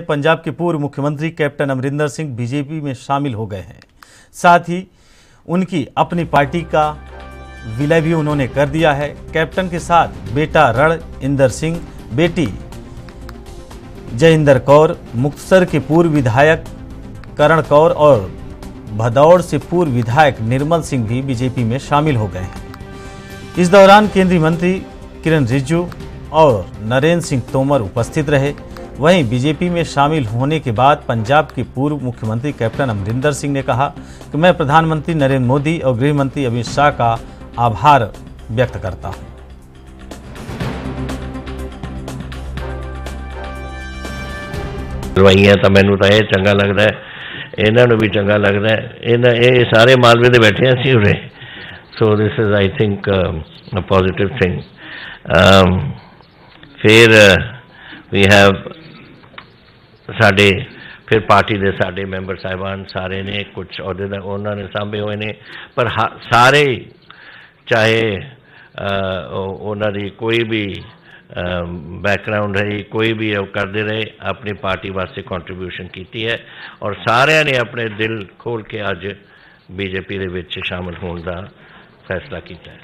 पंजाब के पूर्व मुख्यमंत्री कैप्टन अमरिंदर सिंह बीजेपी में शामिल हो गए हैं। साथ ही उनकी अपनी पार्टी का विलय भी उन्होंने कर दिया है। कैप्टन के साथ बेटा रण इंदर सिंह, बेटी जयिंदर कौर, मुक्तसर के पूर्व विधायक करण कौर और भदौड़ से पूर्व विधायक निर्मल सिंह भी बीजेपी में शामिल हो गए हैं। इस दौरान केंद्रीय मंत्री किरण रिजिजू और नरेंद्र सिंह तोमर उपस्थित रहे। वहीं बीजेपी में शामिल होने के बाद पंजाब के पूर्व मुख्यमंत्री कैप्टन अमरिंदर सिंह ने कहा कि मैं प्रधानमंत्री नरेंद्र मोदी और गृह मंत्री अमित शाह का आभार व्यक्त करता हूं ਕਰਵਾਈਆਂ ਤਾਂ ਮੈਨੂੰ ਤਾਂ ਇਹ ਚੰਗਾ ਲੱਗਦਾ ਹੈ ਇਹਨਾਂ ਨੂੰ ਵੀ ਚੰਗਾ ਲੱਗਦਾ ਹੈ ਇਹਨਾਂ ਇਹ ਸਾਰੇ ਮਾਲਵੇ ਦੇ ਬੈਠੇ ਅਸੀਂ ਉਰੇ so this is I think a positive thing ਫਿਰ ਵੀ ਹੈਵ ਸਾਡੇ ਫਿਰ ਪਾਰਟੀ ਦੇ ਸਾਡੇ ਮੈਂਬਰ ਸਾਹਿਬਾਨ ਸਾਰੇ ਨੇ ਕੁਝ ਅਹੁਦੇ ਦਾ ਉਹਨਾਂ ਨੇ ਸਾਂਭੇ ਹੋਏ ਨੇ, ਪਰ ਹਾ- ਸਾਰੇ ਚਾਹੇ ਉਹ- ਉਹਨਾਂ ਦੀ ਕੋਈ ਵੀ ਬੈਕਗ੍ਰਾਉਂਡ ਰਹੀ, ਕੋਈ ਵੀ ਉਹ ਕਰਦੇ ਰਹੇ, ਆਪਣੀ ਪਾਰਟੀ ਵਾਸਤੇ ਕੰਟਰੀਬਿਊਸ਼ਨ ਕੀਤੀ ਹੈ ਔਰ ਸਾਰਿਆਂ ਨੇ ਆਪਣੇ ਦਿਲ ਖੋਲ ਕੇ ਅੱਜ ਬੀਜੇਪੀ ਦੇ ਵਿੱਚ ਸ਼ਾਮਲ ਹੋਣ ਦਾ ਫੈਸਲਾ ਕੀਤਾ ਹੈ।